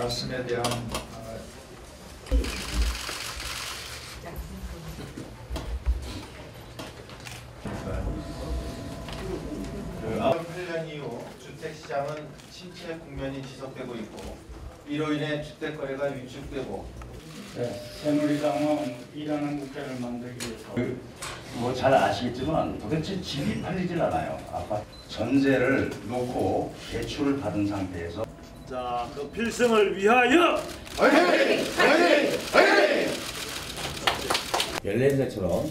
말씀에 대한 어, 그 8년 이후 주택시장은 침체 국면이 지속되고 있고 이로 인해 주택 거래가 위축되고 네, 새누리당은 일하는 국회를 만들기 위해서 뭐잘 아시겠지만 도대체 집이 팔리질 않아요. 아파트 전세를 놓고 대출을 받은 상태에서 자, 그 필승을 위하여 연례대처럼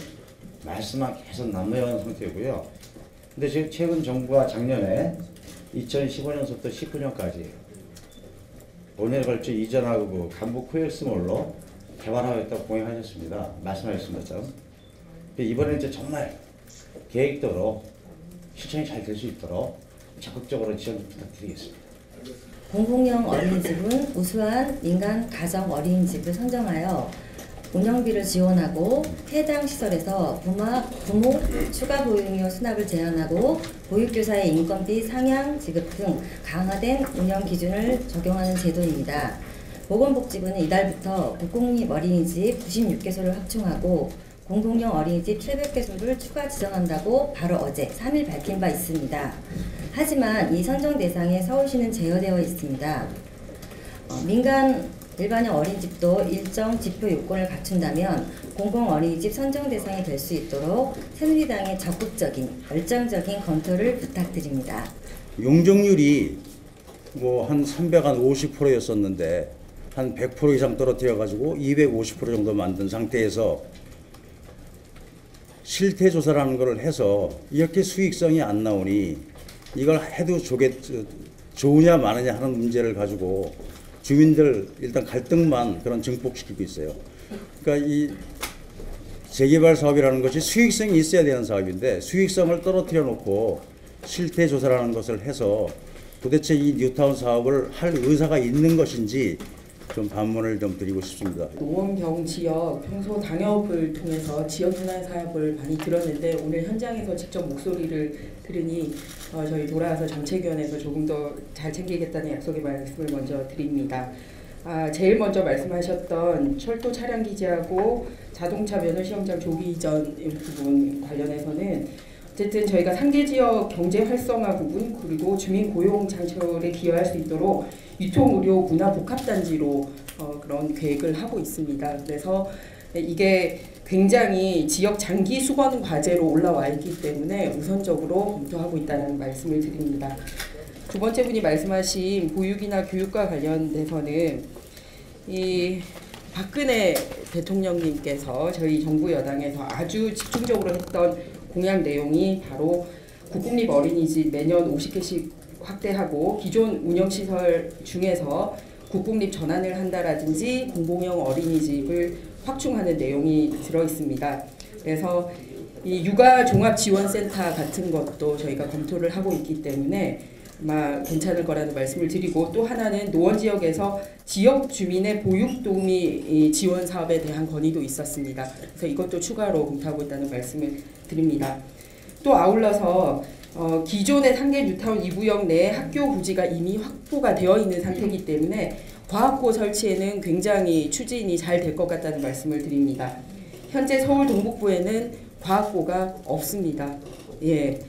말씀만 계속 남아있는 상태고요. 근데 지금 최근 정부가 작년에 2015년부터 19년까지 5년에 걸쳐 이전하고 그 간부 코엑스몰로 개발하겠다고 공약하셨습니다. 것처럼. 근데 이번에 이제 정말 계획대로 실천이 잘 될 수 있도록 적극적으로 지원 부탁드리겠습니다. 공공형 어린이집은 우수한 민간 가정 어린이집을 선정하여 운영비를 지원하고 해당 시설에서 부모, 부모 추가 보육료 수납을 제한하고 보육교사의 인건비 상향 지급 등 강화된 운영 기준을 적용하는 제도입니다. 보건복지부는 이달부터 국공립 어린이집 96개소를 확충하고 공공형 어린이집 700개소를 추가 지정한다고 바로 어제 3일 밝힌 바 있습니다. 하지만 이 선정 대상에 서울시는 제어되어 있습니다. 어, 민간 일반형 어린이집도 일정 지표 요건을 갖춘다면 공공 어린이집 선정 대상이 될 수 있도록 새누리당의 적극적인 열정적인 검토를 부탁드립니다. 용적률이 뭐 한 350%였었는데 한 100% 이상 떨어뜨려 가지고 250% 정도 만든 상태에서 실태 조사라는 걸 해서 이렇게 수익성이 안 나오니 이걸 해도 좋겠 좋으냐 마느냐 하는 문제를 가지고 주민들 일단 갈등만 그런 증폭시키고 있어요. 그러니까 이 재개발 사업이라는 것이 수익성이 있어야 되는 사업인데 수익성을 떨어뜨려 놓고 실태 조사라는 것을 해서 도대체 이 뉴타운 사업을 할 의사가 있는 것인지 좀 반문을 좀 드리고 싶습니다. 노원경 지역 평소 당협을 통해서 지역 현안 사업을 많이 들었는데 오늘 현장에서 직접 목소리를 들으니 어, 저희 돌아와서 정책위원회에서 조금 더 잘 챙기겠다는 약속의 말씀을 먼저 드립니다. 아, 제일 먼저 말씀하셨던 철도 차량 기지하고 자동차 면허 시험장 조기 이전 부분 관련해서는 어쨌든 저희가 상계 지역 경제 활성화 부분 그리고 주민 고용 창출에 기여할 수 있도록 유통 의료 문화 복합 단지로 어, 그런 계획을 하고 있습니다. 그래서 이게 굉장히 지역 장기 수건 과제로 올라와 있기 때문에 우선적으로 검토하고 있다는 말씀을 드립니다. 두 번째 분이 말씀하신 보육이나 교육과 관련돼서는 이 박근혜 대통령님께서 저희 정부 여당에서 아주 집중적으로 했던 공약 내용이 바로 국공립 어린이집 매년 50개씩 확대하고 기존 운영시설 중에서 국공립 전환을 한다라든지 공공형 어린이집을 확충하는 내용이 들어 있습니다. 그래서 이 육아 종합 지원센터 같은 것도 저희가 검토를 하고 있기 때문에 아마 괜찮을 거라는 말씀을 드리고 또 하나는 노원 지역에서 지역 주민의 보육 도우미 지원 사업에 대한 건의도 있었습니다. 그래서 이것도 추가로 검토하고 있다는 말씀을 드립니다. 또 아울러서 어, 기존의 상계 뉴타운 2구역 내 학교 부지가 이미 확보가 되어 있는 상태이기 때문에 과학고 설치에는 굉장히 추진이 잘 될 것 같다는 말씀을 드립니다. 현재 서울 동북부에는 과학고가 없습니다. 예.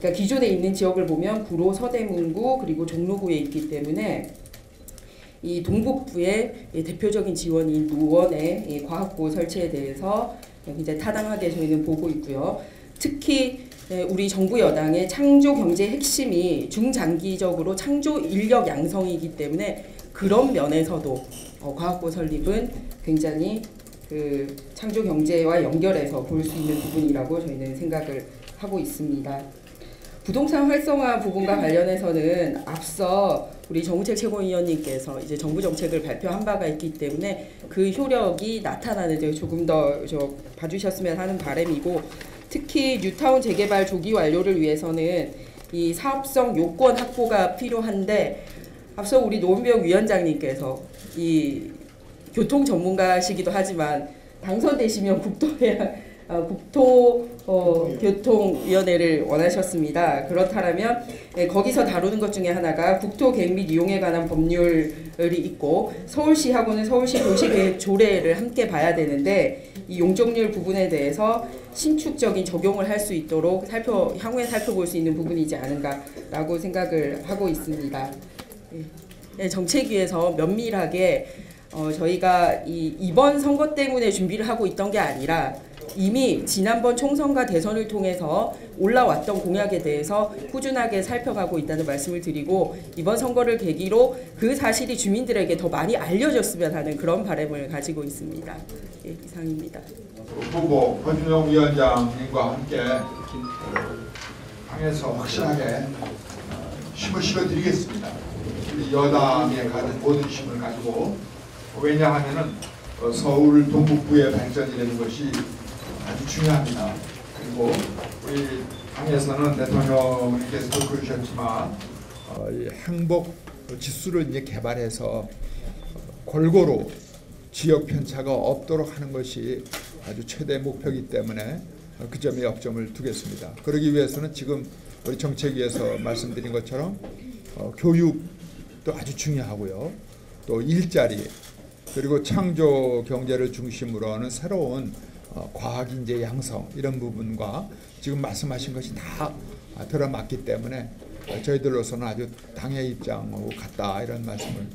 그러니까 기존에 있는 지역을 보면 구로, 서대문구 그리고 종로구에 있기 때문에 이 동북부의 대표적인 지원인 노원의 과학고 설치에 대해서 굉장히 타당하게 저희는 보고 있고요. 특히 우리 정부 여당의 창조 경제 핵심이 중장기적으로 창조 인력 양성이기 때문에 그런 면에서도 어, 과학고 설립은 굉장히 그 창조 경제와 연결해서 볼 수 있는 부분이라고 저희는 생각을 하고 있습니다. 부동산 활성화 부분과 관련해서는 앞서 우리 정우책 최고위원님께서 이제 정부 정책을 발표한 바가 있기 때문에 그 효력이 나타나는 데 조금 더저 봐주셨으면 하는 바람이고 특히 뉴타운 재개발 조기 완료를 위해서는 이 사업성 요건 확보가 필요한데 앞서 우리 노은병 위원장님께서 이 교통 전문가시기도 하지만 당선되시면 국토해양 어, 국토교통위원회를 원하셨습니다. 그렇다면 예, 거기서 다루는 것 중에 하나가 국토계획 및 이용에 관한 법률이 있고 서울시하고는 서울시 도시계획 조례를 함께 봐야 되는데 이 용적률 부분에 대해서 신축적인 적용을 할 수 있도록 살펴 향후에 살펴볼 수 있는 부분이지 않은가라고 생각을 하고 있습니다. 예. 네, 정책위에서 면밀하게 어, 저희가 이 이번 선거 때문에 준비를 하고 있던 게 아니라 이미 지난번 총선과 대선을 통해서 올라왔던 공약에 대해서 꾸준하게 살펴가고 있다는 말씀을 드리고 이번 선거를 계기로 그 사실이 주민들에게 더 많이 알려졌으면 하는 그런 바람을 가지고 있습니다. 예, 이상입니다. 후보 권준영 위원장님과 함께 당에서 확실하게 어, 힘을 실어드리겠습니다. 우리 여당에 가진 모든 힘을 가지고 왜냐하면은 어, 서울 동북부의 발전이 되는 것이 아주 중요합니다. 그리고 우리 당에서는 대통령께서도 그러셨지만 어, 이 행복 지수를 이제 개발해서 골고루 지역 편차가 없도록 하는 것이 아주 최대 목표이기 때문에 그 점에 역점을 두겠습니다. 그러기 위해서는 지금 우리 정책위에서 말씀드린 것처럼 어, 교육도 아주 중요하고요. 또 일자리 그리고 창조 경제를 중심으로 하는 새로운 어, 과학 인재 양성 이런 부분과 지금 말씀하신 것이 다 들어맞기 때문에 저희들로서는 아주 당의 입장하고 같다 이런 말씀을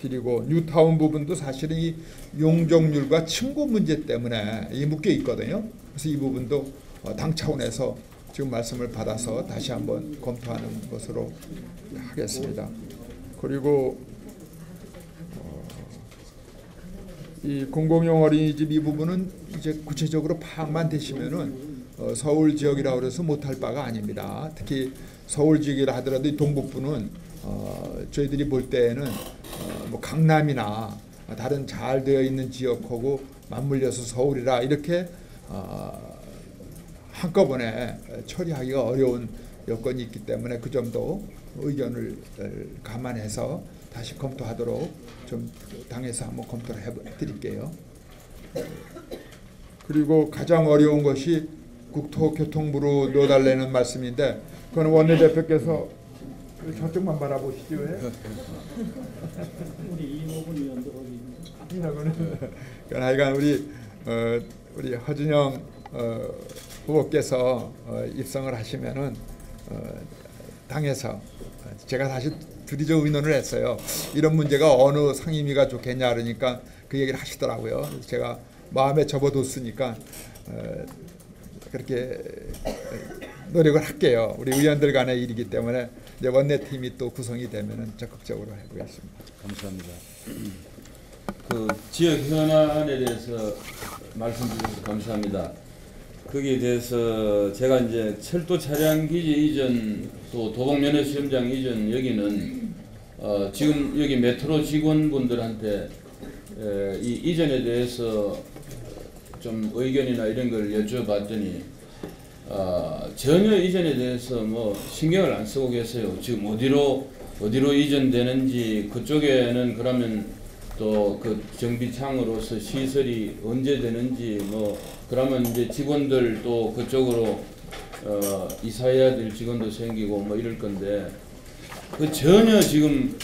드리고 뉴타운 부분도 사실은 이 용적률과 층고 문제 때문에 이 묶여 있거든요. 그래서 이 부분도 어, 당 차원에서 지금 말씀을 받아서 다시 한번 검토하는 것으로 하겠습니다. 그리고 어, 이 공공용 어린이집 이 부분은 이제 구체적으로 파악만 되시면은 어, 서울 지역이라 그래서 못할 바가 아닙니다. 특히 서울 지역이라 하더라도 이 동북부는 어, 저희들이 볼 때에는 어, 뭐 강남이나 다른 잘 되어 있는 지역하고 맞물려서 서울이라 이렇게 어, 한꺼번에 처리하기가 어려운 여건이 있기 때문에 그 점도 의견을 어, 감안해서 다시 검토하도록 좀 당에서 한번 검토를 해드릴게요. 그리고 가장 어려운 것이 국토교통부로 넣어달라는 말씀인데 그건 원내대표께서 저쪽만 바라보시죠. 왜? 우리 이라고는. 그러니까 하여간 우리 어, 우리 허준영 어, 후보께서 어, 입성을 하시면은 어, 당에서 제가 사실 둘이서 의논을 했어요. 이런 문제가 어느 상임위가 좋겠냐 그러니까 그 얘기를 하시더라고요. 제가 마음에 접어뒀으니까 어, 그렇게 노력을 할게요. 우리 의원들 간의 일이기 때문에 이제 원내팀이 또 구성이 되면은 적극적으로 해보겠습니다. 감사합니다. 그 지역 현안에 대해서 말씀 주셔서 감사합니다. 거기에 대해서 제가 이제 철도 차량 기지 이전 또 도봉면허 시험장 이전 여기는 어 지금 여기 메트로 직원분들한테 에, 이 이전에 대해서 좀 의견이나 이런 걸 여쭤봤더니 어, 전혀 이전에 대해서 뭐 신경을 안 쓰고 계세요. 지금 어디로 어디로 이전되는지 그쪽에는 그러면 또 그 정비창으로서 시설이 언제 되는지 뭐 그러면 이제 직원들 또 그쪽으로 어, 이사해야 될 직원도 생기고 뭐 이럴 건데 그 전혀 지금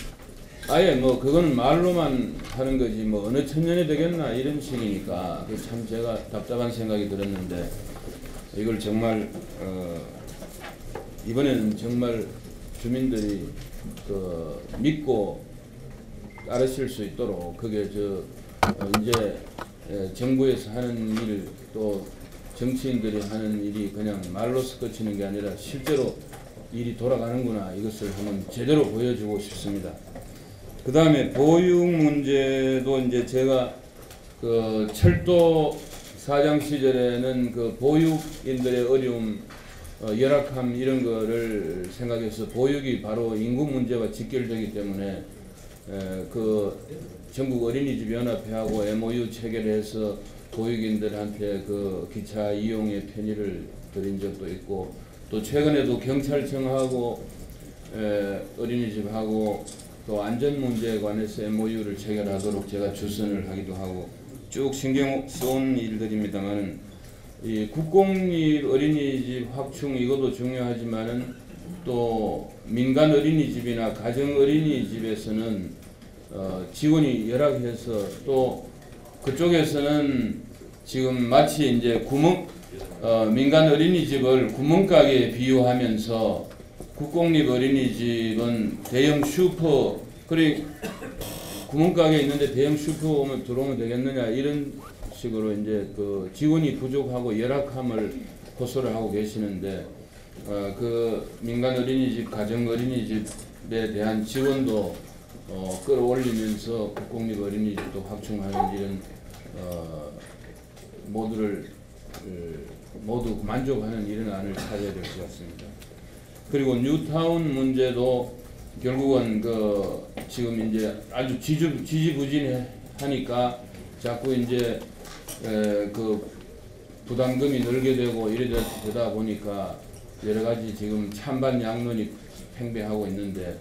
아예 뭐 그거는 말로만 하는 거지 뭐 어느 천년이 되겠나 이런 식이니까 그참 제가 답답한 생각이 들었는데 이걸 정말 어, 이번에는 정말 주민들이 그 믿고 따르실 수 있도록 그게 저 어, 이제 에, 정부에서 하는 일 또 정치인들이 하는 일이 그냥 말로서 그치는 게 아니라 실제로 일이 돌아가는구나 이것을 한번 제대로 보여주고 싶습니다. 그 다음에 보육 문제도 이제 제가 그 철도 사장 시절에는 그 보육인들의 어려움, 어, 열악함 이런 거를 생각해서 보육이 바로 인구 문제와 직결되기 때문에 에, 그 전국 어린이집 연합회하고 MOU 체결해서 보육인들한테 그 기차 이용의 편의를 드린 적도 있고 또 최근에도 경찰청하고 에, 어린이집하고 또 안전 문제에 관해서 MOU를 체결하도록 제가 주선을 하기도 하고 쭉 신경 써온 일들입니다만 이 국공립 어린이집 확충 이것도 중요하지만은 또 민간 어린이집이나 가정 어린이집에서는 어, 지원이 열악해서 또 그쪽에서는 지금 마치 이제 구멍 어, 민간 어린이집을 구멍가게에 비유하면서 국공립 어린이집은 대형 슈퍼 그리 구멍가게 있는데 대형 슈퍼 오면 들어오면 되겠느냐 이런 식으로 이제 그 지원이 부족하고 열악함을 호소를 하고 계시는데 어, 그 민간 어린이집 가정 어린이집에 대한 지원도 어, 끌어올리면서 국공립 어린이집도 확충하는 이런 어, 모두를 어, 모두 만족하는 이런 안을 찾아야 될 것 같습니다. 그리고 뉴타운 문제도 결국은 그 지금 이제 아주 지주, 지지부진하니까 자꾸 이제 에, 그 부담금이 늘게 되고 이래 되다 보니까 여러 가지 지금 찬반 양론이 팽배하고 있는데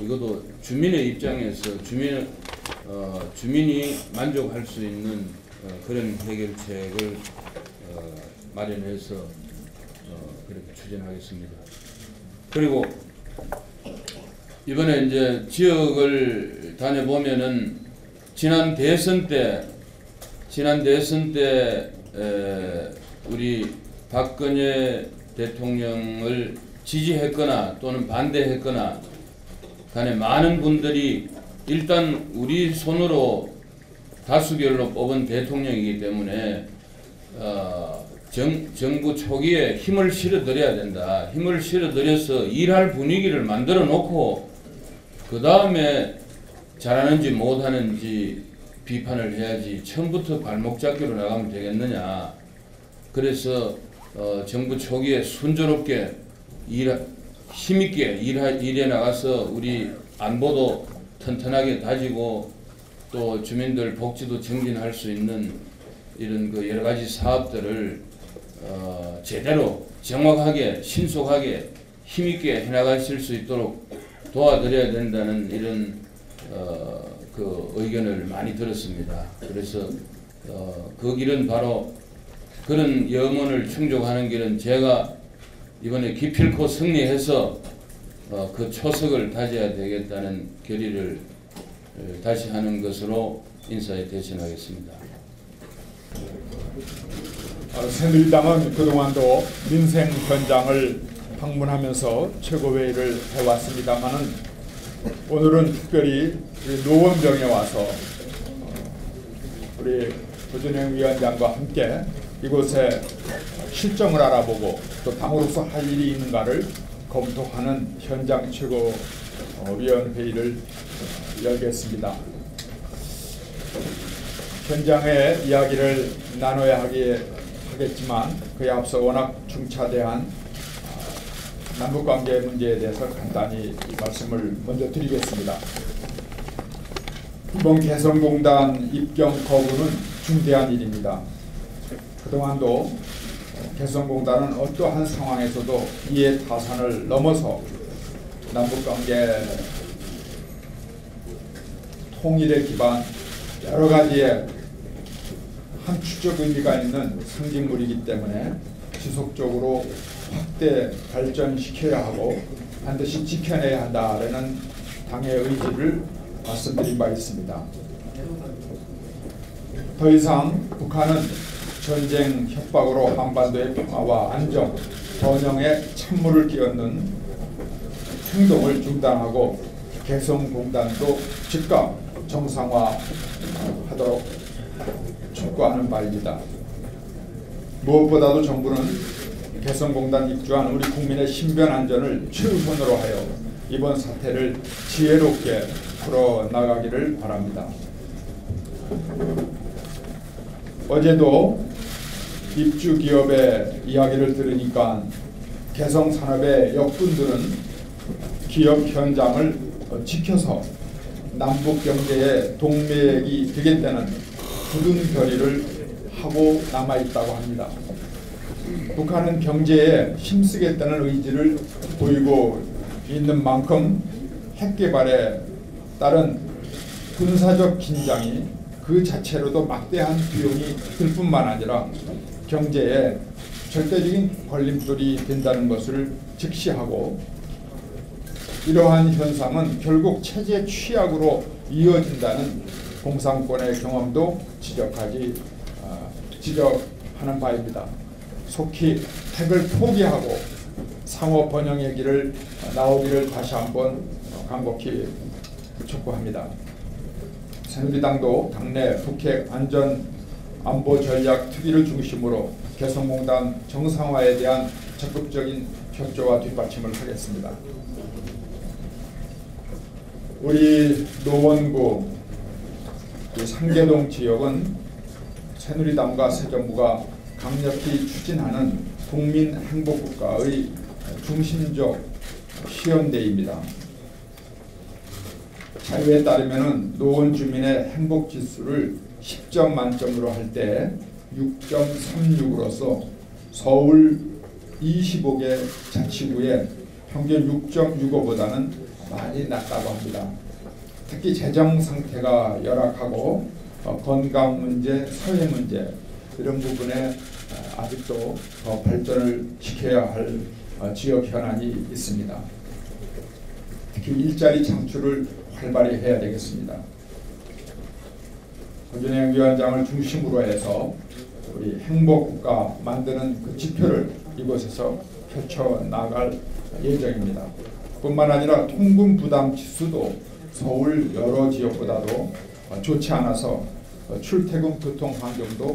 이것도 주민의 입장에서 주민 어, 주민이 만족할 수 있는 어, 그런 해결책을 어, 마련해서 어, 그렇게 추진하겠습니다. 그리고 이번에 이제 지역을 다녀보면은 지난 대선 때 지난 대선 때 에, 우리 박근혜 대통령을 지지했거나 또는 반대했거나 간에 많은 분들이 일단 우리 손으로 다수결로 뽑은 대통령이기 때문에 어, 정, 정부 초기에 힘을 실어드려야 된다. 힘을 실어드려서 일할 분위기를 만들어 놓고 그 다음에 잘하는지 못하는지 비판을 해야지 처음부터 발목 잡기로 나가면 되겠느냐. 그래서 어, 정부 초기에 순조롭게 일, 힘있게 일해 나가서 우리 안보도 튼튼하게 다지고 또 주민들 복지도 증진할 수 있는 이런 그 여러 가지 사업들을 어, 제대로 정확하게 신속하게 힘있게 해나가실 수 있도록 도와드려야 된다는 이런 어, 그 의견을 많이 들었습니다. 그래서 어, 그 길은 바로 그런 염원을 충족하는 길은 제가 이번에 기필코 승리해서 어, 그 초석을 다져야 되겠다는 결의를 어, 다시 하는 것으로 인사에 대신하겠습니다. 어, 새누리당은 그동안도 민생 현장을 방문하면서 최고회의를 해왔습니다마는 오늘은 특별히 노원병에 와서 어, 우리 조준영 위원장과 함께 이곳에 실정을 알아보고 또 당으로서 할 일이 있는가를 검토하는 현장 최고 어, 위원 회의를 열겠습니다. 현장의 이야기를 나눠야 하기, 하겠지만 그에 앞서 워낙 중차대한 아, 남북관계 문제에 대해서 간단히 말씀을 먼저 드리겠습니다. 이번 개성공단 입경 거부는 중대한 일입니다. 그동안도 개성공단은 어떠한 상황에서도 이해 타산을 넘어서 남북관계 통일에 기반 여러 가지의 함축적 의미가 있는 상징물이기 때문에 지속적으로 확대 발전시켜야 하고 반드시 지켜내야 한다라는 당의 의지를 말씀드린 바 있습니다. 더 이상 북한은 전쟁 협박으로 한반도의 평화와 안정, 번영에 찬물을 끼얹는 행동을 중단하고 개성공단도 즉각 정상화하도록 촉구하는 바입니다. 무엇보다도 정부는 개성공단 입주한 우리 국민의 신변 안전을 최우선으로 하여 이번 사태를 지혜롭게 풀어나가기를 바랍니다. 어제도 입주 기업의 이야기를 들으니까 개성 산업의 역군들은 기업 현장을 지켜서 남북 경제의 동맥이 되겠다는 굳은 결의를 하고 남아 있다고 합니다. 북한은 경제에 힘쓰겠다는 의지를 보이고 있는 만큼 핵 개발에 따른 군사적 긴장이 그 자체로도 막대한 비용이 들 뿐만 아니라 경제에 절대적인 걸림돌이 된다는 것을 직시하고 이러한 현상은 결국 체제 취약으로 이어진다는 공산권의 경험도 지적하지 어, 지적하는 바입니다. 속히 핵을 포기하고 상호 번영의 길을 나오기를 다시 한번 간곡히 촉구합니다. 새누리당도 당내 북핵 안전 안보 전략 특위를 중심으로 개성공단 정상화에 대한 적극적인 협조와 뒷받침을 하겠습니다. 우리 노원구 이 상계동 지역은 새누리당과 새 정부가 강력히 추진하는 국민 행복국가의 중심적 시연대입니다. 자료에 따르면 노원 주민의 행복 지수를 10점 만점으로 할 때 6.36으로서 서울 25개 자치구의 평균 6.65보다는 많이 낮다고 합니다. 특히 재정 상태가 열악하고 어, 건강 문제, 사회 문제 이런 부분에 어, 아직도 더 발전을 시켜야 할 어, 지역 현안이 있습니다. 특히 일자리 창출을 활발히 해야 되겠습니다. 권준영 위원장을 중심으로 해서 우리 행복국가 만드는 그 지표를 이곳에서 펼쳐 나갈 예정입니다. 뿐만 아니라 통금 부담 지수도 서울 여러 지역보다도 좋지 않아서 출퇴근 교통 환경도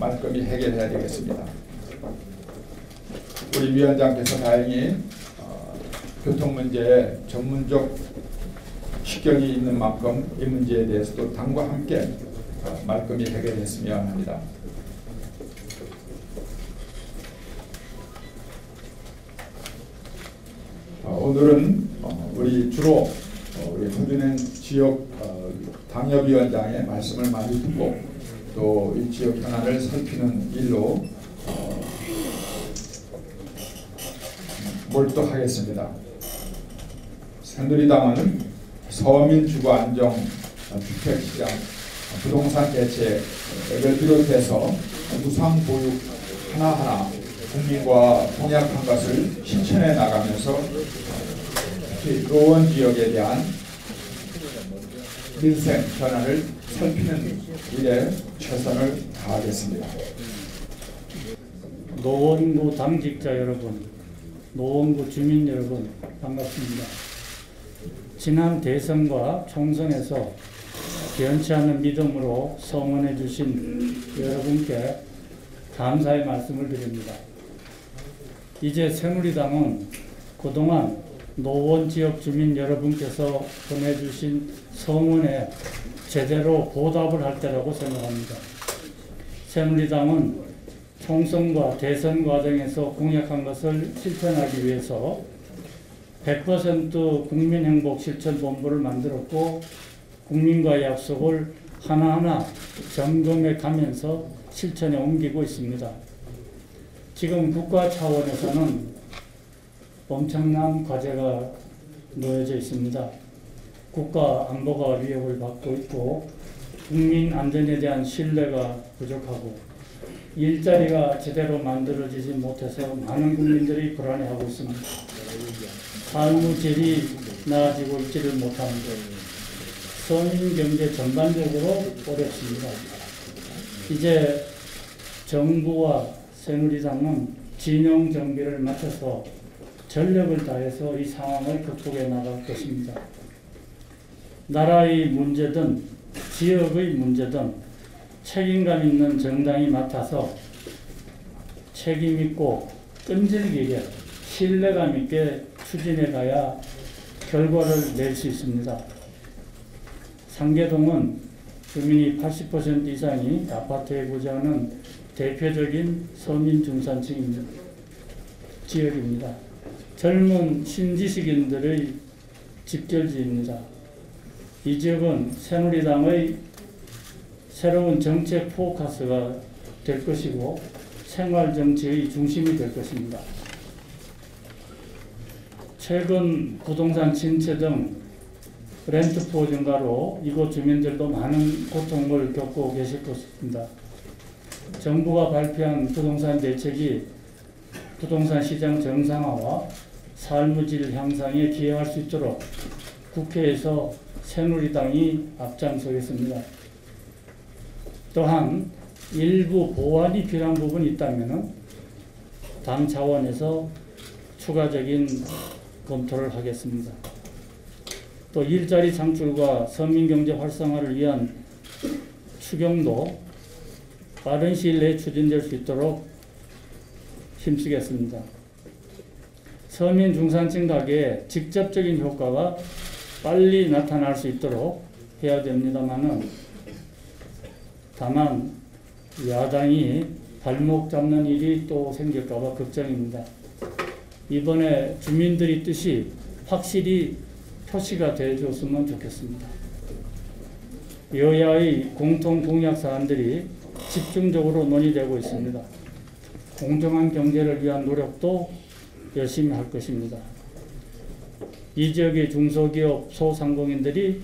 말끔히 해결해야 되겠습니다. 우리 위원장께서 다행히 어, 교통 문제에 전문적 식견이 있는 만큼 이 문제에 대해서도 당과 함께 어, 말끔히 해결했으면 합니다. 어, 오늘은 어, 우리 주로 어, 우리 홍준행 지역 어, 당협위원장의 말씀을 많이 듣고 또 이 지역 현안을 살피는 일로 어, 몰두하겠습니다. 새누리당은 서민 주거 안정, 어, 주택 시장, 어, 부동산 대책을 비롯해서 무상 보육 하나하나 국민과 공약한 것을 실천해 나가면서 특히 노원 지역에 대한 민생 현안을 살피는 일에 최선을 다하겠습니다. 노원구 당직자 여러분, 노원구 주민 여러분 반갑습니다. 지난 대선과 총선에서 변치 않는 믿음으로 성원해 주신 여러분께 감사의 말씀을 드립니다. 이제 새누리당은 그동안 노원 지역 주민 여러분께서 보내주신 성원에 제대로 보답을 할 때라고 생각합니다. 새누리당은 총선과 대선 과정에서 공약한 것을 실천하기 위해서 100% 국민행복 실천본부를 만들었고 국민과의 약속을 하나하나 점검해 가면서 실천에 옮기고 있습니다. 지금 국가 차원에서는 엄청난 과제가 놓여져 있습니다. 국가 안보가 위협을 받고 있고 국민 안전에 대한 신뢰가 부족하고 일자리가 제대로 만들어지지 못해서 많은 국민들이 불안해하고 있습니다. 삶의 질이 나아지고 있지를 못하는데 서민 경제 전반적으로 어렵습니다. 이제 정부와 새누리당은 진영 정비를 맞춰서 전력을 다해서 이 상황을 극복해 나갈 것입니다. 나라의 문제든 지역의 문제든 책임감 있는 정당이 맡아서 책임 있고 끈질기게 신뢰감 있게 추진해 가야 결과를 낼 수 있습니다. 상계동은 주민이 80% 이상이 아파트에 거주하는 대표적인 서민 중산층 지역입니다. 젊은 신지식인들의 집결지입니다. 이 지역은 새누리당의 새로운 정책 포커스가 될 것이고 생활 정치의 중심이 될 것입니다. 최근 부동산 침체 등 렌트포 증가로 이곳 주민들도 많은 고통을 겪고 계실 것입니다. 정부가 발표한 부동산 대책이 부동산 시장 정상화와 삶의 질 향상에 기여할 수 있도록 국회에서 새누리당이 앞장서겠습니다. 또한 일부 보완이 필요한 부분이 있다면 당 차원에서 추가적인 검토를 하겠습니다. 또 일자리 창출과 서민경제 활성화를 위한 추경도 빠른 시일 내에 추진될 수 있도록 힘쓰겠습니다. 서민 중산층 가게에 직접적인 효과가 빨리 나타날 수 있도록 해야 됩니다만은 다만 야당이 발목 잡는 일이 또 생길까봐 걱정입니다. 이번에 주민들이 뜻이 확실히 표시가 되어줬으면 좋겠습니다. 여야의 공통 공약 사안들이 집중적으로 논의되고 있습니다. 공정한 경제를 위한 노력도 열심히 할 것입니다. 이 지역의 중소기업, 소상공인들이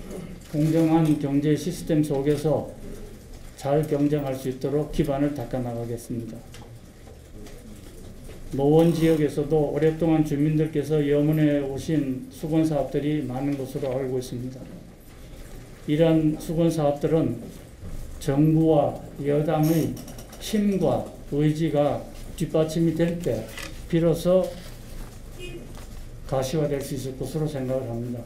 공정한 경제 시스템 속에서 잘 경쟁할 수 있도록 기반을 닦아 나가겠습니다. 노원 지역에서도 오랫동안 주민들께서 염원해 오신 수건 사업들이 많은 것으로 알고 있습니다. 이러한 수건 사업들은 정부와 여당의 힘과 의지가 뒷받침이 될 때 비로소 가시화될 수 있을 것으로 생각을 합니다.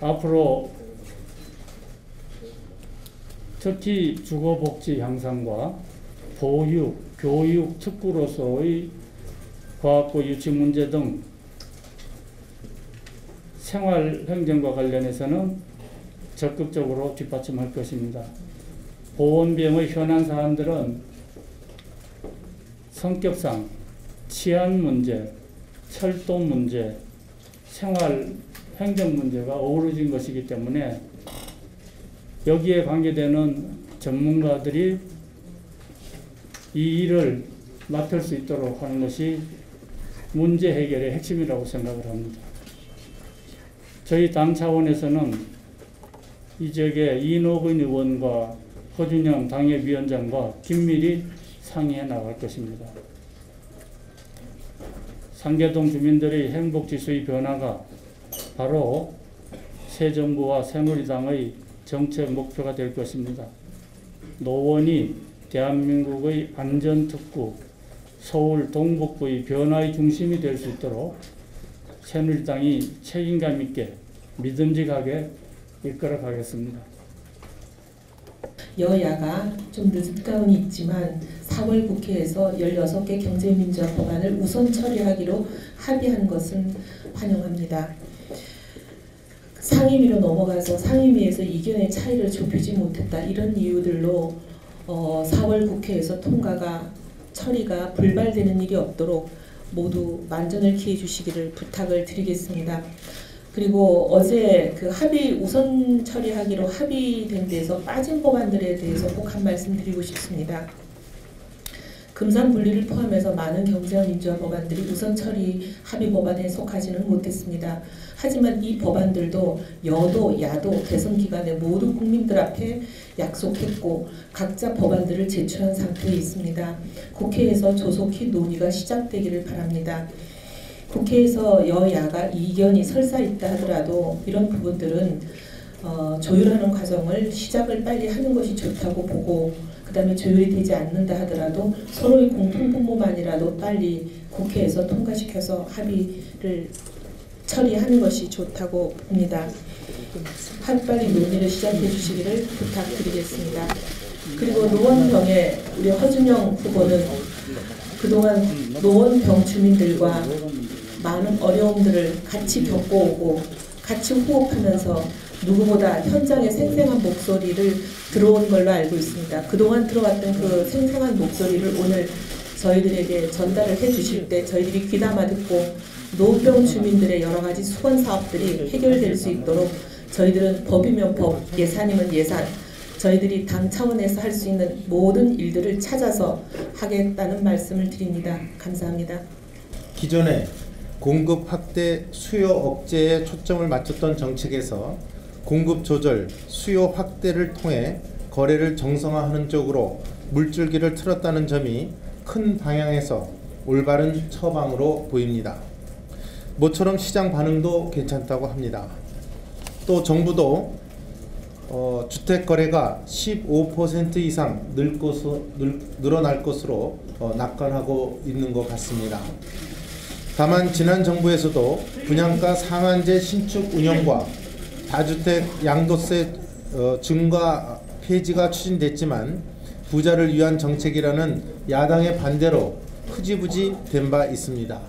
앞으로 특히 주거복지 향상과 보육, 교육 특구로서의 과학고 유치 문제 등 생활 행정과 관련해서는 적극적으로 뒷받침할 것입니다. 보건병의 현안 사안들은 성격상 치안 문제, 철도 문제, 생활 행정 문제가 어우러진 것이기 때문에 여기에 관계되는 전문가들이 이 일을 맡을 수 있도록 하는 것이 문제 해결의 핵심이라고 생각을 합니다. 저희 당 차원에서는 이 지역의 이노근 의원과 허준영 당협위원장과 긴밀히 상의해 나갈 것입니다. 상계동 주민들의 행복지수의 변화가 바로 새 정부와 새누리당의 정책 목표가 될 것입니다. 노원이 대한민국의 안전특구, 서울 동북부의 변화의 중심이 될 수 있도록 새누리당이 책임감 있게 믿음직하게 이끌어 가겠습니다. 여야가 좀 가운이 있지만 4월 국회에서 16개 경제민주화 법안을 우선 처리하기로 합의한 것을 환영합니다. 상임위로 넘어가서 상임위에서 이견의 차이를 좁히지 못했다. 이런 이유들로 어, 4월 국회에서 통과가 처리가 불발되는 일이 없도록 모두 만전을 기해 주시기를 부탁을 드리겠습니다. 그리고 어제 그 합의 우선 처리하기로 합의된 데서 빠진 법안들에 대해서 꼭 한 말씀 드리고 싶습니다. 금산 분리를 포함해서 많은 경제와 민주화 법안들이 우선 처리 합의 법안에 속하지는 못했습니다. 하지만 이 법안들도 여도 야도 대선 기간에 모두 국민들 앞에 약속했고 각자 법안들을 제출한 상태에 있습니다. 국회에서 조속히 논의가 시작되기를 바랍니다. 국회에서 여야가 이견이 설사 있다 하더라도 이런 부분들은 어, 조율하는 과정을 시작을 빨리 하는 것이 좋다고 보고 그다음에 조율이 되지 않는다 하더라도 서로의 공통 분모만이라도 빨리 국회에서 통과시켜서 합의를 처리하는 것이 좋다고 봅니다. 하루빨리 논의를 시작해 주시기를 부탁드리겠습니다. 그리고 노원병에 우리 허준영 후보는 그동안 노원병 주민들과 많은 어려움들을 같이 겪어오고 같이 호흡하면서 누구보다 현장의 생생한 목소리를 들어온 걸로 알고 있습니다. 그동안 들어왔던 그 생생한 목소리를 오늘 저희들에게 전달을 해 주실 때 저희들이 귀담아 듣고 노병 주민들의 여러 가지 수건 사업들이 해결될 수 있도록 저희들은 법이면 법, 예산이면 예산, 저희들이 당 차원에서 할 수 있는 모든 일들을 찾아서 하겠다는 말씀을 드립니다. 감사합니다. 기존에 공급 확대, 수요 억제에 초점을 맞췄던 정책에서 공급 조절, 수요 확대를 통해 거래를 정상화하는 쪽으로 물줄기를 틀었다는 점이 큰 방향에서 올바른 처방으로 보입니다. 모처럼 시장 반응도 괜찮다고 합니다. 또 정부도 어, 주택 거래가 15% 이상 늘 것으로, 늘, 늘어날 것으로 어, 낙관하고 있는 것 같습니다. 다만 지난 정부에서도 분양가 상한제 신축 운영과 다주택 양도세 어, 증가 폐지가 추진됐지만 부자를 위한 정책이라는 야당의 반대로 흐지부지 된 바 있습니다.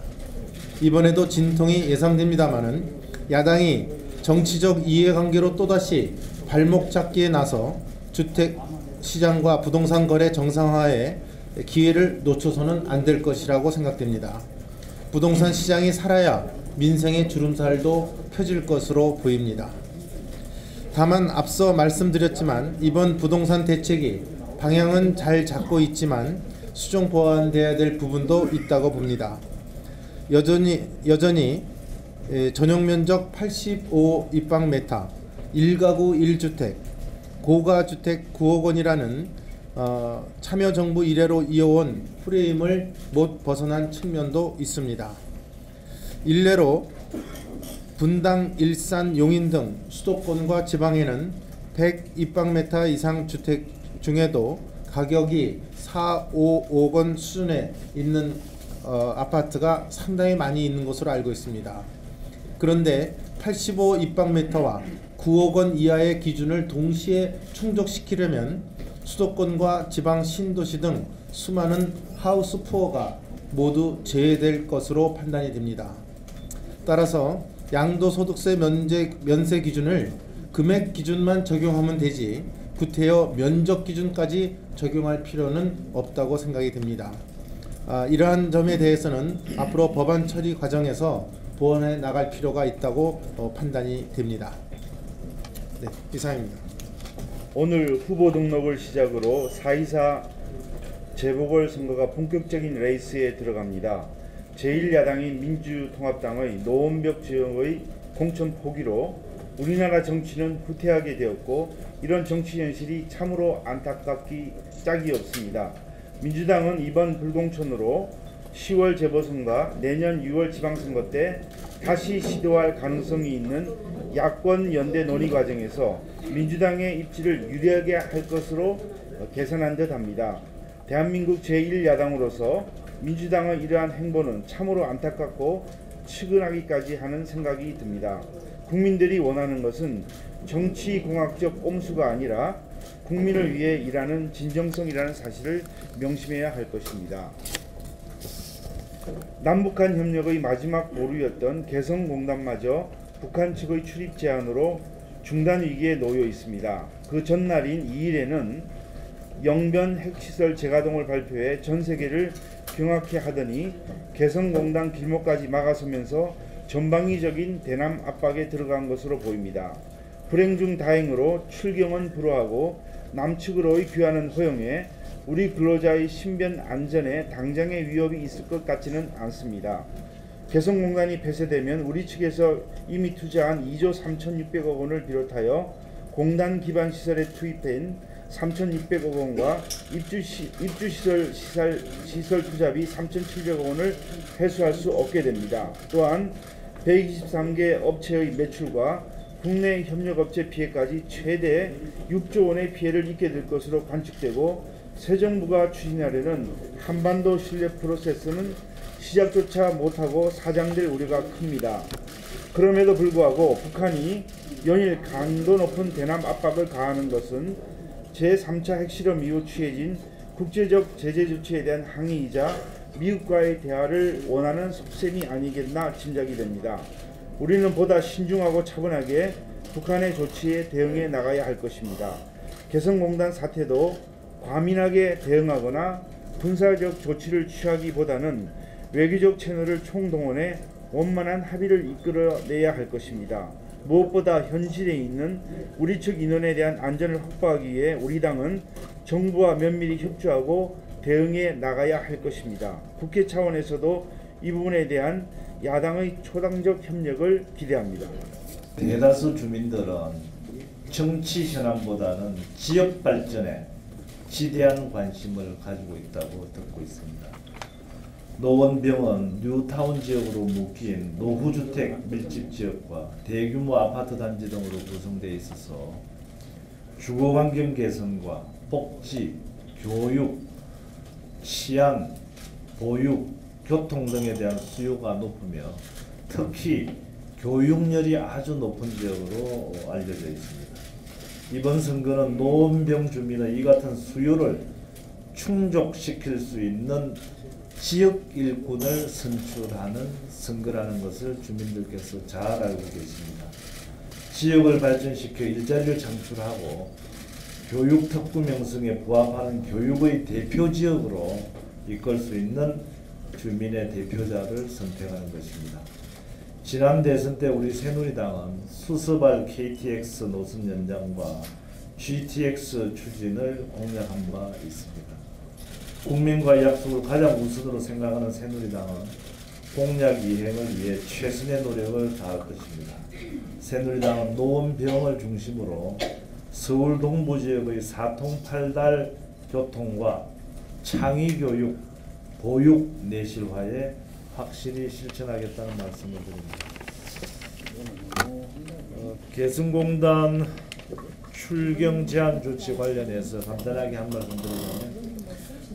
이번에도 진통이 예상됩니다마는 야당이 정치적 이해관계로 또다시 발목 잡기에 나서 주택 시장과 부동산 거래 정상화에 기회를 놓쳐서는 안 될 것이라고 생각됩니다. 부동산 시장이 살아야 민생의 주름살도 펴질 것으로 보입니다. 다만 앞서 말씀드렸지만 이번 부동산 대책이 방향은 잘 잡고 있지만 수정 보완돼야 될 부분도 있다고 봅니다. 여전히 여전히 에, 전용 면적 85 입방 메타 1가구 1주택 고가 주택 9억 원이라는 어, 참여 정부 이래로 이어온 프레임을 못 벗어난 측면도 있습니다. 일례로 분당, 일산, 용인 등 수도권과 지방에는 100 입방메타 이상 주택 중에도 가격이 4, 5억 원 수준에 있는 어, 아파트가 상당히 많이 있는 것으로 알고 있습니다. 그런데 85 입방미터와 9억 원 이하의 기준을 동시에 충족시키려면 수도권과 지방 신도시 등 수많은 하우스 푸어가 모두 제외될 것으로 판단이 됩니다. 따라서 양도소득세 면제, 면세 기준을 금액 기준만 적용하면 되지 구태여 면적 기준까지 적용할 필요는 없다고 생각이 됩니다. 아, 이러한 점에 대해서는 앞으로 법안 처리 과정에서 보완해 나갈 필요가 있다고 어, 판단이 됩니다. 네, 이상입니다. 오늘 후보 등록을 시작으로 4.24 재보궐선거가 본격적인 레이스에 들어갑니다. 제1야당인 민주통합당의 노원벽 지역의 공천 포기로 우리나라 정치는 후퇴하게 되었고 이런 정치 현실이 참으로 안타깝기 짝이 없습니다. 민주당은 이번 불공천으로 10월 재보선과 내년 6월 지방선거 때 다시 시도할 가능성이 있는 야권 연대 논의 과정에서 민주당의 입지를 유리하게 할 것으로 계산한 듯 합니다. 대한민국 제1야당으로서 민주당의 이러한 행보는 참으로 안타깝고 측은하기까지 하는 생각이 듭니다. 국민들이 원하는 것은 정치공학적 꼼수가 아니라 국민을 위해 일하는 진정성이라는 사실을 명심해야 할 것입니다. 남북한 협력의 마지막 보루였던 개성공단마저 북한 측의 출입 제한으로 중단 위기에 놓여 있습니다. 그 전날인 2일에는 영변 핵시설 재가동을 발표해 전 세계를 경악해 하더니 개성공단 길목까지 막아서면서 전방위적인 대남 압박에 들어간 것으로 보입니다. 불행 중 다행으로 출경은 불허하고 남측으로의 귀환은 허용해 우리 근로자의 신변 안전에 당장의 위협이 있을 것 같지는 않습니다. 개성공단이 폐쇄되면 우리 측에서 이미 투자한 2조 3,600억 원을 비롯하여 공단 기반 시설에 투입된 3,600억 원과 입주 시, 입주 시설 시설 시설 투자비 3,700억 원을 회수할 수 없게 됩니다. 또한 123개 업체의 매출과 국내 협력업체 피해까지 최대 6조 원의 피해를 입게 될 것으로 관측되고 새 정부가 추진하려는 한반도 신뢰 프로세스는 시작조차 못하고 사장될 우려가 큽니다. 그럼에도 불구하고 북한이 연일 강도 높은 대남 압박을 가하는 것은 제3차 핵실험 이후 취해진 국제적 제재 조치에 대한 항의이자 미국과의 대화를 원하는 속셈이 아니겠나 짐작이 됩니다. 우리는 보다 신중하고 차분하게 북한의 조치에 대응해 나가야 할 것입니다. 개성공단 사태도 과민하게 대응하거나 군사적 조치를 취하기보다는 외교적 채널을 총동원해 원만한 합의를 이끌어내야 할 것입니다. 무엇보다 현실에 있는 우리 측 인원에 대한 안전을 확보하기 위해 우리 당은 정부와 면밀히 협조하고 대응해 나가야 할 것입니다. 국회 차원에서도 이 부분에 대한 야당의 초당적 협력을 기대합니다. 대다수 주민들은 정치 현안보다는 지역 발전에 지대한 관심을 가지고 있다고 듣고 있습니다. 노원병은 뉴타운 지역으로 묶인 노후주택 밀집 지역과 대규모 아파트 단지 등으로 구성되어 있어서 주거환경 개선과 복지, 교육, 치안, 보육, 교통 등에 대한 수요가 높으며 특히 교육열이 아주 높은 지역으로 알려져 있습니다. 이번 선거는 노원병 주민의 이 같은 수요를 충족시킬 수 있는 지역 일꾼을 선출하는 선거라는 것을 주민들께서 잘 알고 계십니다. 지역을 발전시켜 일자리를 창출하고 교육 특구 명성에 부합하는 교육의 대표 지역으로 이끌 수 있는 주민의 대표자를 선택하는 것입니다. 지난 대선 때 우리 새누리당은 수서발 KTX 노선 연장과 GTX 추진을 공약한 바 있습니다. 국민과의 약속을 가장 우선으로 생각하는 새누리당은 공약 이행을 위해 최선의 노력을 다할 것입니다. 새누리당은 노원병을 중심으로 서울 동부 지역의 사통팔달 교통과 창의교육, 보육 내실화에 확실히 실천하겠다는 말씀을 드립니다. 어, 개성공단 출경 제한 조치 관련해서 간단하게 한 말씀 드리자면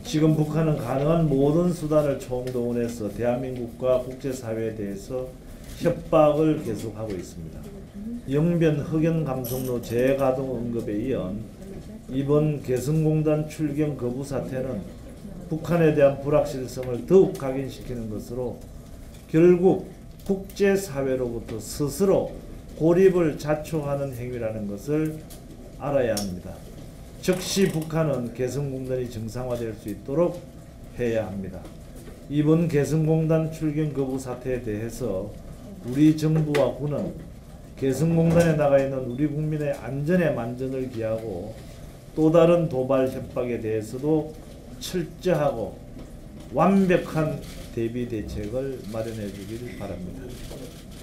지금 북한은 가능한 모든 수단을 총동원해서 대한민국과 국제사회에 대해서 협박을 계속하고 있습니다. 영변 흑연 감성로 재가동 언급에 이은 이번 개성공단 출경 거부 사태는 북한에 대한 불확실성을 더욱 각인시키는 것으로 결국 국제사회로부터 스스로 고립을 자초하는 행위라는 것을 알아야 합니다. 즉시 북한은 개성공단이 정상화될 수 있도록 해야 합니다. 이번 개성공단 출경 거부 사태에 대해서 우리 정부와 군은 개성공단에 나가 있는 우리 국민의 안전에 만전을 기하고 또 다른 도발 협박에 대해서도 철저하고 완벽한 대비 대책을 마련해 주길 바랍니다.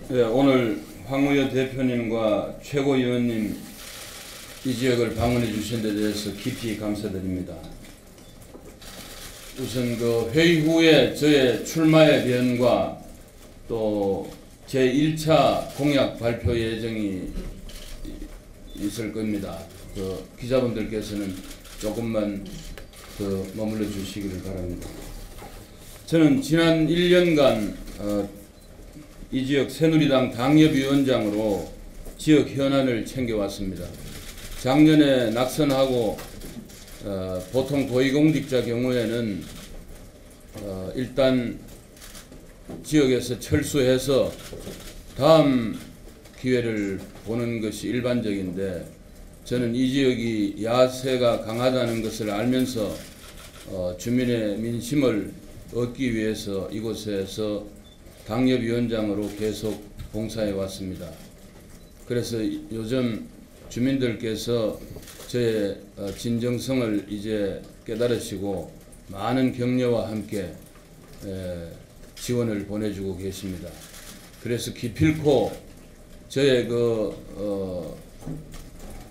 네, 오늘 황우여 대표님과 최고위원님 이 지역을 방문해 주신 데 대해서 깊이 감사드립니다. 우선 그 회의 후에 저의 출마의 변과 또 제 1차 공약 발표 예정이 있을 겁니다. 그 기자분들께서는 조금만 더 머물러 주시기를 바랍니다. 저는 지난 1년간 어, 이 지역 새누리당 당협위원장으로 지역 현안을 챙겨왔습니다. 작년에 낙선하고 어, 보통 고위공직자 경우에는 어, 일단 지역에서 철수해서 다음 기회를 보는 것이 일반적인데 저는 이 지역이 야세가 강하다는 것을 알면서 어, 주민의 민심을 얻기 위해서 이곳에서 당협위원장으로 계속 봉사해 왔습니다. 그래서 요즘 주민들께서 저의 어, 진정성을 이제 깨달으시고 많은 격려와 함께 에, 지원을 보내주고 계십니다. 그래서 기필코 저의 그 어,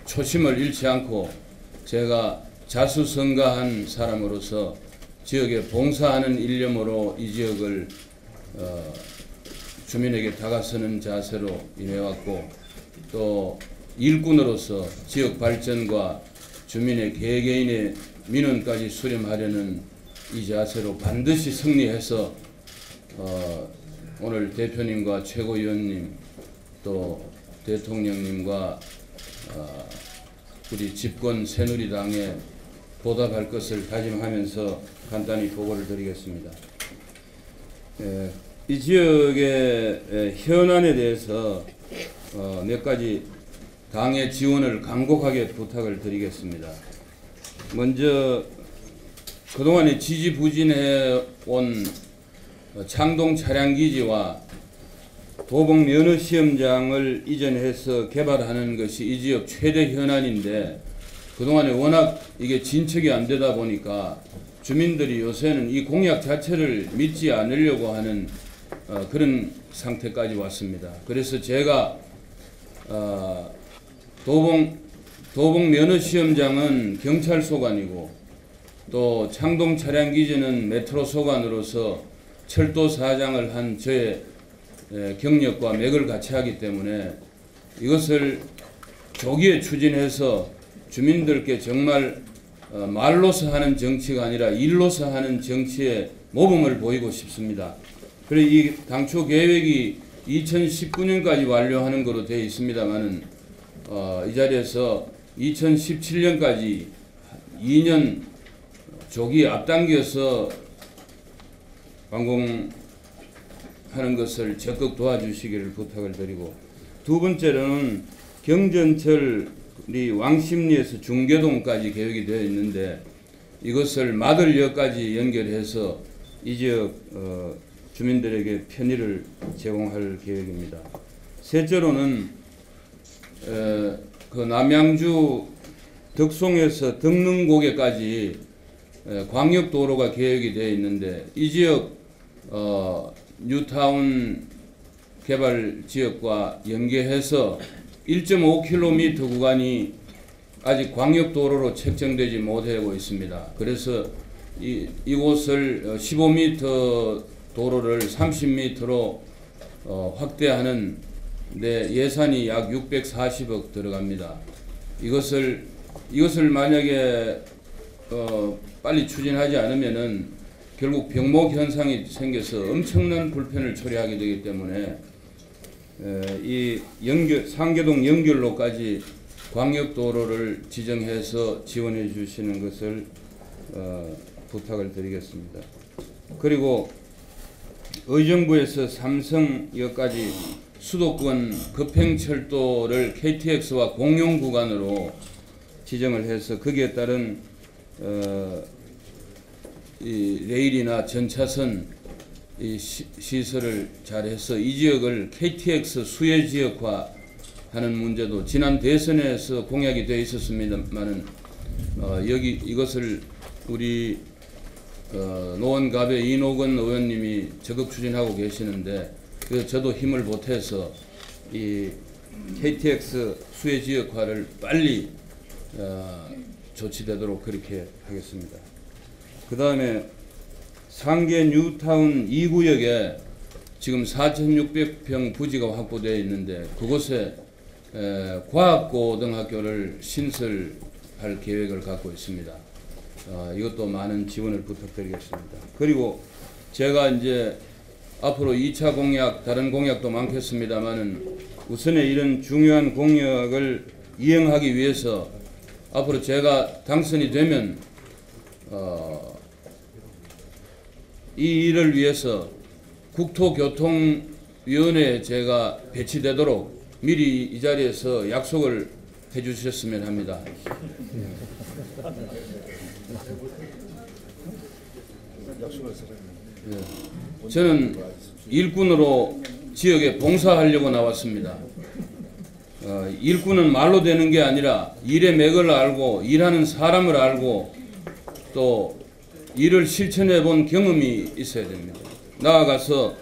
초심을 잃지 않고 제가 자수성가한 사람으로서 지역에 봉사하는 일념으로 이 지역을 어, 주민에게 다가서는 자세로 임해왔고 또 일꾼으로서 지역 발전과 주민의 개개인의 민원까지 수렴하려는 이 자세로 반드시 승리해서 어, 오늘 대표님과 최고위원님 또 대통령님과 어, 우리 집권 새누리당에 보답할 것을 다짐하면서 간단히 보고를 드리겠습니다. 예, 이 지역의 예, 현안에 대해서 어, 몇 가지 당의 지원을 간곡하게 부탁을 드리겠습니다. 먼저 그동안에 지지부진해 온 창동 차량기지와 도봉 면허 시험장을 이전해서 개발하는 것이 이 지역 최대 현안인데 그동안에 워낙 이게 진척이 안 되다 보니까 주민들이 요새는 이 공약 자체를 믿지 않으려고 하는 어, 그런 상태까지 왔습니다. 그래서 제가 어, 도봉 도봉 면허 시험장은 경찰 소관이고 또 창동 차량 기지는 메트로 소관으로서 철도 사장을 한 저의 에, 경력과 맥을 같이 하기 때문에 이것을 조기에 추진해서 주민들께 정말 어, 말로서 하는 정치가 아니라 일로서 하는 정치의 모범을 보이고 싶습니다. 그리고 이 당초 계획이 2019년까지 완료하는 것으로 되어 있습니다만은 어, 이 자리에서 2017년까지 2년 조기 앞당겨서 완공하는 것을 적극 도와주시기를 부탁을 드리고 두 번째로는 경전철이 왕십리에서 중계동까지 계획이 되어 있는데 이것을 마들역까지 연결해서 이 지역 어, 주민들에게 편의를 제공할 계획입니다. 셋째로는 에, 그 남양주 덕송에서 덕능고개까지 에, 광역도로가 계획이 되어 있는데 이 지역 어, 뉴타운 개발 지역과 연계해서 1.5km 구간이 아직 광역도로로 책정되지 못하고 있습니다. 그래서 이, 이곳을 15m 도로를 30m로 어, 확대하는 데 예산이 약 640억 들어갑니다. 이것을 이것을 만약에 어, 빨리 추진하지 않으면은 결국 병목 현상이 생겨서 엄청난 불편을 초래하게 되기 때문에 에, 이 연결 상계동 연결로까지 광역도로를 지정해서 지원해 주시는 것을 어, 부탁을 드리겠습니다. 그리고 의정부에서 삼성역까지 수도권 급행철도를 KTX와 공용 구간으로 지정을 해서 거기에 따른 어, 이 레일이나 전차선 이 시, 시설을 잘 해서 이 지역을 KTX 수혜 지역화 하는 문제도 지난 대선에서 공약이 되어 있었습니다만은 어, 여기 이것을 우리 어, 노원갑의 이노건 의원님이 적극 추진하고 계시는데 그래서 저도 힘을 보태서 이 KTX 수혜 지역화를 빨리 어, 조치되도록 그렇게 하겠습니다. 그 다음에 상계 뉴타운 2구역에 지금 4,600평 부지가 확보되어 있는데 그곳에 에, 과학고등학교를 신설할 계획을 갖고 있습니다. 어, 이것도 많은 지원을 부탁드리겠습니다. 그리고 제가 이제 앞으로 2차 공약, 다른 공약도 많겠습니다만은 우선에 이런 중요한 공약을 이행하기 위해서 앞으로 제가 당선이 되면 어, 이 일을 위해서 국토교통위원회에 제가 배치되도록 미리 이 자리에서 약속을 해 주셨으면 합니다. 예. 저는 일꾼으로 지역에 봉사하려고 나왔습니다. 어, 일꾼은 말로 되는 게 아니라 일의 맥을 알고 일하는 사람을 알고 또 일을 실천해 본 경험이 있어야 됩니다. 나아가서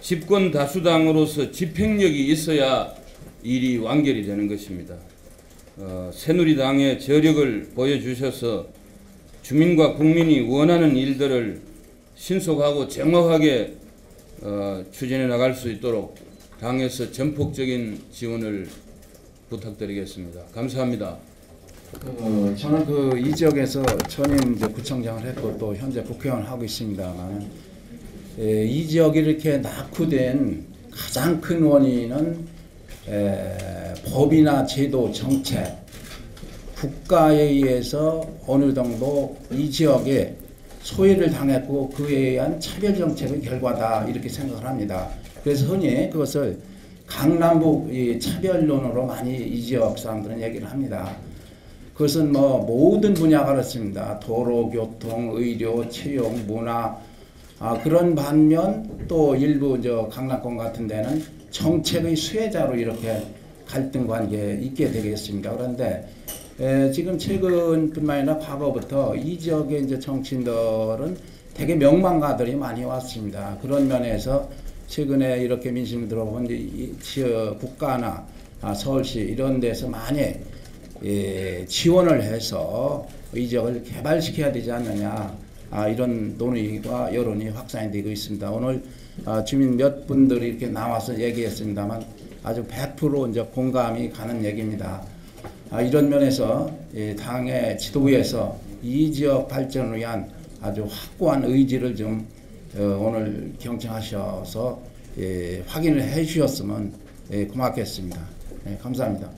집권 다수당으로서 집행력이 있어야 일이 완결이 되는 것입니다. 어, 새누리당의 저력을 보여주셔서 주민과 국민이 원하는 일들을 신속하고 정확하게 어, 추진해 나갈 수 있도록 당에서 전폭적인 지원을 부탁드리겠습니다. 감사합니다. 그 저는 그 이 지역에서 전임 구청장을 했고 또 현재 국회의원을 하고 있습니다만 에, 이 지역이 이렇게 낙후된 가장 큰 원인은 에, 법이나 제도 정책 국가에 의해서 어느 정도 이 지역에 소외를 당했고 그에 의한 차별 정책의 결과다 이렇게 생각을 합니다. 그래서 흔히 그것을 강남북 이 차별론으로 많이 이 지역 사람들은 얘기를 합니다. 그것은 뭐 모든 분야가 그렇습니다. 도로, 교통, 의료, 채용, 문화 아, 그런 반면 또 일부 저 강남권 같은 데는 정책의 수혜자로 이렇게 갈등 관계에 있게 되겠습니다. 그런데 에, 지금 최근뿐만 아니라 과거부터 이 지역의 이제 정치인들은 되게 명망가들이 많이 왔습니다. 그런 면에서 최근에 이렇게 민심을 들어본 이 지역 국가나 아, 서울시 이런 데서 많이 예, 지원을 해서 이 지역을 개발시켜야 되지 않느냐 아, 이런 논의가 여론이 확산이 되고 있습니다. 오늘 아, 주민 몇 분들이 이렇게 나와서 얘기했습니다만 아주 100% 이제 공감이 가는 얘기입니다. 아, 이런 면에서 예, 당의 지도부에서 이 지역 발전을 위한 아주 확고한 의지를 좀 어, 오늘 경청하셔서 예, 확인을 해 주셨으면 예, 고맙겠습니다. 예, 감사합니다.